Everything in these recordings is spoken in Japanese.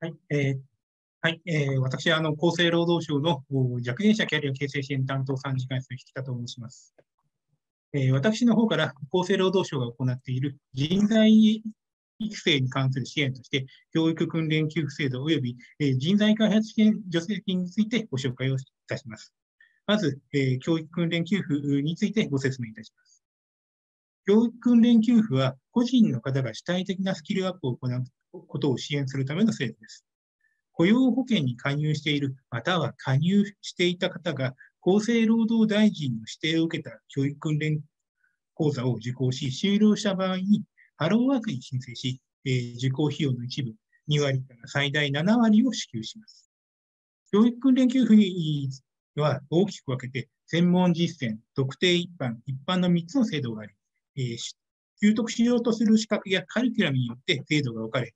はい、えーはい、えー、私はあの厚生労働省の若年者キャリア形成支援担当参事官室の引田と申します。えー、私の方から厚生労働省が行っている人材育成に関する支援として、教育訓練給付制度及び、えー、人材開発支援助成金についてご紹介をいたします。まず、えー、教育訓練給付についてご説明いたします。教育訓練給付は、個人の方が主体的なスキルアップを行うことを支援するための制度です。雇用保険に加入している、または加入していた方が、厚生労働大臣の指定を受けた教育訓練講座を受講し、終了した場合に、ハローワークに申請し、えー、受講費用の一部、2割から最大7割を支給します。教育訓練給付は大きく分けて、専門実践、特定一般、一般の3つの制度があり、えー、習得しようとする資格やカリキュラムによって制度が分かれ、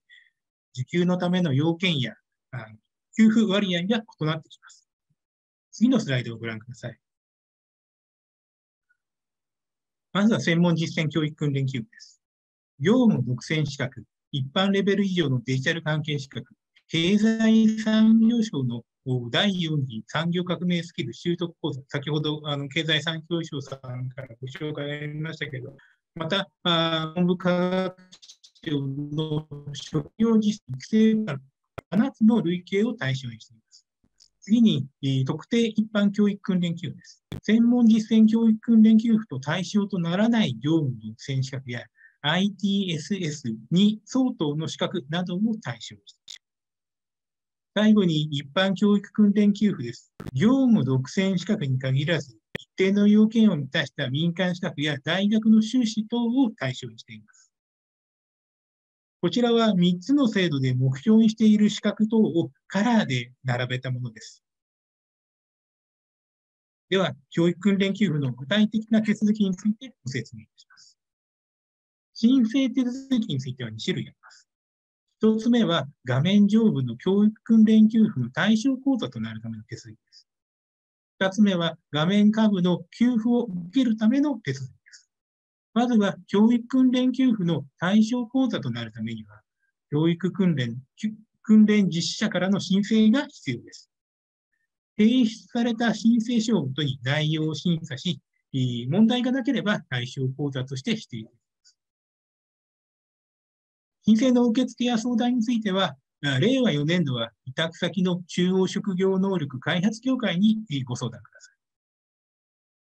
受給のための要件や給付割合が異なってきます。次のスライドをご覧ください。まずは専門実践教育訓練給付です。業務独占資格、一般レベル以上のデジタル関係資格、経済産業省の第4次産業革命スキル習得講座、先ほどあの経済産業省さんからご紹介ありましたけど、また、文部科学省の職業実績育成7つの類型を対象にしています。次に、特定一般教育訓練給付です。専門実践教育訓練給付と対象とならない業務の選資格や ITSS2 相当の資格などを対象にしています。最後に一般教育訓練給付です。業務独占資格に限らず、一定の要件を満たした民間資格や大学の修士等を対象にしています。こちらは3つの制度で目標にしている資格等をカラーで並べたものです。では、教育訓練給付の具体的な手続きについてご説明いたします。申請手続きについては2種類あります。1つ目は画面上部の教育訓練給付の対象講座となるための手続きです。2つ目は画面下部の給付を受けるための手続きですまずは教育訓練給付の対象講座となるためには、教育訓練、訓練実施者からの申請が必要です。提出された申請書をもとに内容を審査し、問題がなければ対象講座として指定。申請の受付や相談については、令和4年度は委託先の中央職業能力開発協会にご相談ください。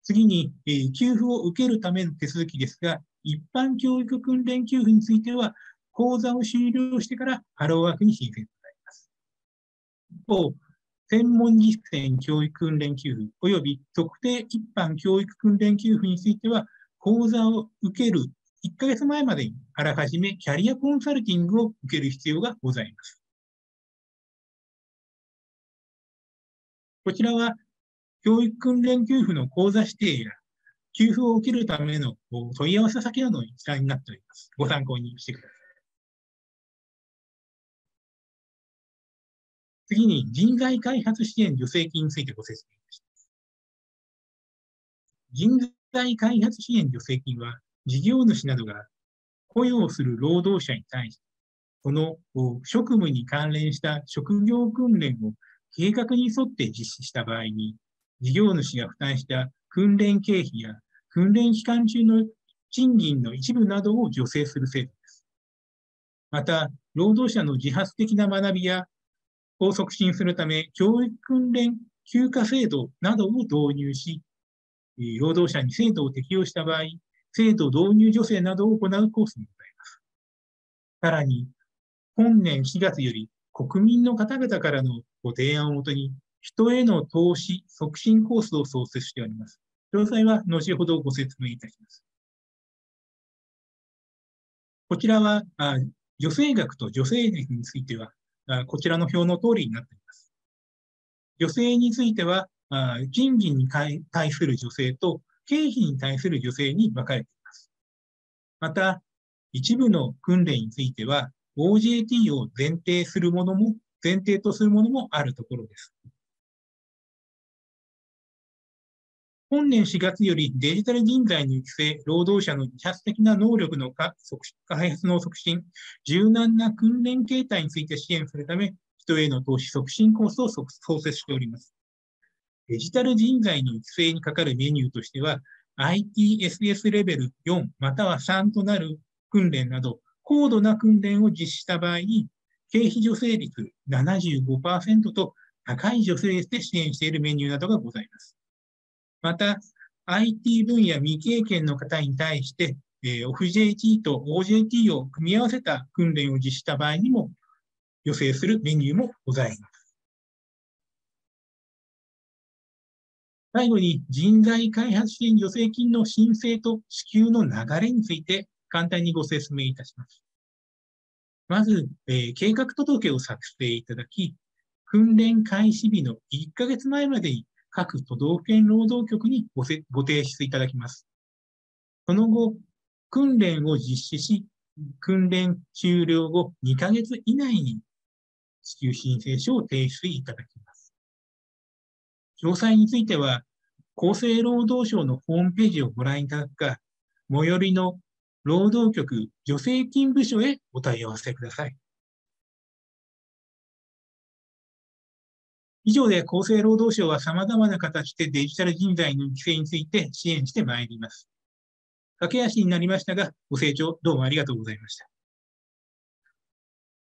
次に、給付を受けるための手続きですが、一般教育訓練給付については、講座を終了してからハローワークに申請となります。一方、専門実践教育訓練給付及び特定一般教育訓練給付については、講座を受ける1ヶ月前までにあらかじめキャリアコンサルティングを受ける必要がございます。こちらは教育訓練給付の講座指定や、給付を受けるための問い合わせ先などの一覧になっております。ご参考にしてください。次に人材開発支援助成金についてご説明します。人材開発支援助成金は、事業主などが雇用する労働者に対して、この職務に関連した職業訓練を計画に沿って実施した場合に、事業主が負担した訓練経費や訓練期間中の賃金の一部などを助成する制度です。また、労働者の自発的な学びやを促進するため、教育訓練休暇制度などを導入し、労働者に制度を適用した場合、制度導入助成などを行うコースもございます。さらに、本年4月より国民の方々からのご提案をもとに、人への投資促進コースを創設しております。詳細は後ほどご説明いたします。こちらは、あ女性学と女性率についてはあ、こちらの表の通りになっています。女性については、あ賃金に対する女性と経費に対する女性に分かれています。また、一部の訓練については、OJT を前提するものも、前提とするものもあるところです。本年4月よりデジタル人材の育成、労働者の自発的な能力の開発の促進、柔軟な訓練形態について支援するため、人への投資促進コースを創設しております。デジタル人材の育成にかかるメニューとしては、ITSS レベル4または3となる訓練など、高度な訓練を実施した場合に、経費助成率75%と高い助成率で支援しているメニューなどがございます。また、IT 分野未経験の方に対して、えー、OFJT と OJT を組み合わせた訓練を実施した場合にも、予定するメニューもございます。最後に人材開発支援助成金の申請と支給の流れについて簡単にご説明いたします。まず、えー、計画届を作成いただき、訓練開始日の1ヶ月前までに各都道府県労働局にごご提出いただきます。その後、訓練を実施し、訓練終了後2ヶ月以内に支給申請書を提出いただきます。詳細については、厚生労働省のホームページをご覧いただくか、最寄りの労働局助成金部署へお問い合わせください。以上で厚生労働省は様々な形でデジタル人材の育成について支援してまいります。駆け足になりましたが、ご清聴どうもありがとうございました。